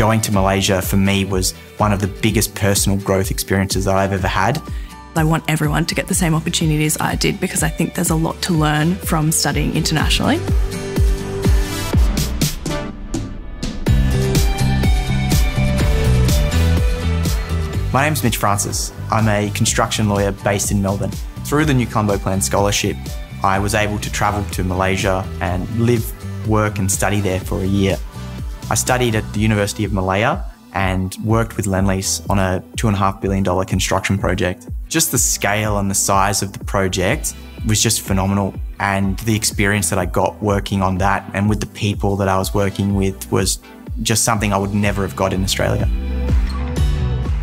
Going to Malaysia for me was one of the biggest personal growth experiences that I've ever had. I want everyone to get the same opportunities I did because I think there's a lot to learn from studying internationally. My name's Mitch Francis. I'm a construction lawyer based in Melbourne. Through the New Colombo Plan Scholarship, I was able to travel to Malaysia and live, work, and study there for a year. I studied at the University of Malaya and worked with Lendlease on a $2.5 billion construction project. Just the scale and the size of the project was just phenomenal. And the experience that I got working on that and with the people that I was working with was just something I would never have got in Australia.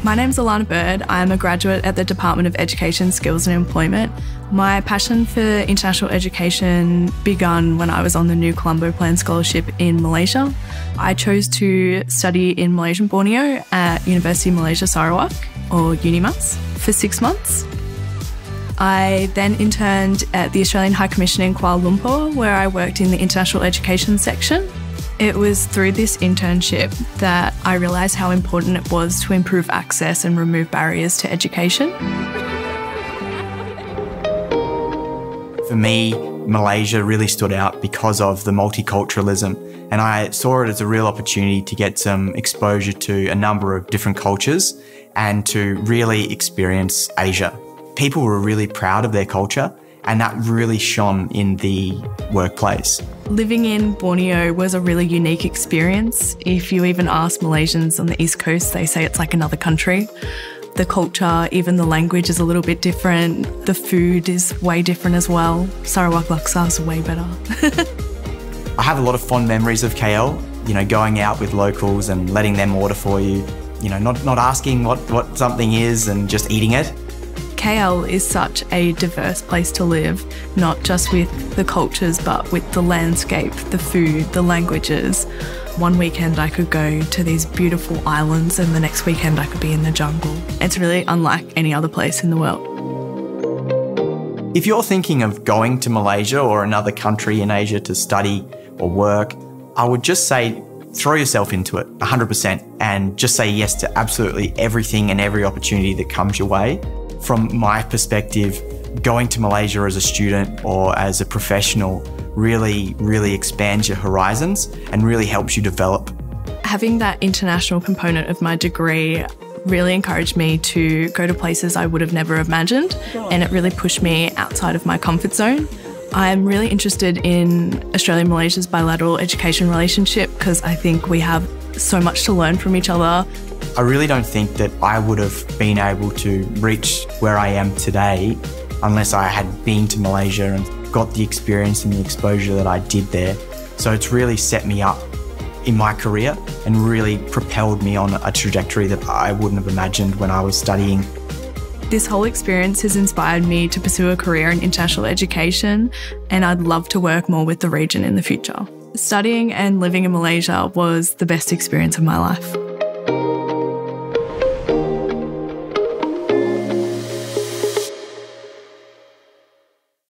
My name's Alana Bird. I'm a graduate at the Department of Education, Skills and Employment. My passion for international education began when I was on the New Colombo Plan Scholarship in Malaysia. I chose to study in Malaysian Borneo at University of Malaysia Sarawak, or UNIMAS, for six months. I then interned at the Australian High Commission in Kuala Lumpur, where I worked in the international education section. It was through this internship that I realised how important it was to improve access and remove barriers to education. For me, Malaysia really stood out because of the multiculturalism, and I saw it as a real opportunity to get some exposure to a number of different cultures and to really experience Asia. People were really proud of their culture and that really shone in the workplace. Living in Borneo was a really unique experience. If you even ask Malaysians on the East Coast, they say it's like another country. The culture, even the language is a little bit different. The food is way different as well. Sarawak laksa is way better. I have a lot of fond memories of KL, you know, going out with locals and letting them order for you, you know, not, not asking what, what something is and just eating it. KL is such a diverse place to live, not just with the cultures, but with the landscape, the food, the languages. One weekend I could go to these beautiful islands, and the next weekend I could be in the jungle. It's really unlike any other place in the world. If you're thinking of going to Malaysia or another country in Asia to study or work, I would just say throw yourself into it 100% and just say yes to absolutely everything and every opportunity that comes your way from my perspective, going to Malaysia as a student or as a professional really, really expands your horizons and really helps you develop. Having that international component of my degree really encouraged me to go to places I would have never imagined, and it really pushed me outside of my comfort zone. I'm really interested in Australia Malaysia's bilateral education relationship because I think we have so much to learn from each other I really don't think that I would have been able to reach where I am today unless I had been to Malaysia and got the experience and the exposure that I did there. So it's really set me up in my career and really propelled me on a trajectory that I wouldn't have imagined when I was studying. This whole experience has inspired me to pursue a career in international education, and I'd love to work more with the region in the future. Studying and living in Malaysia was the best experience of my life.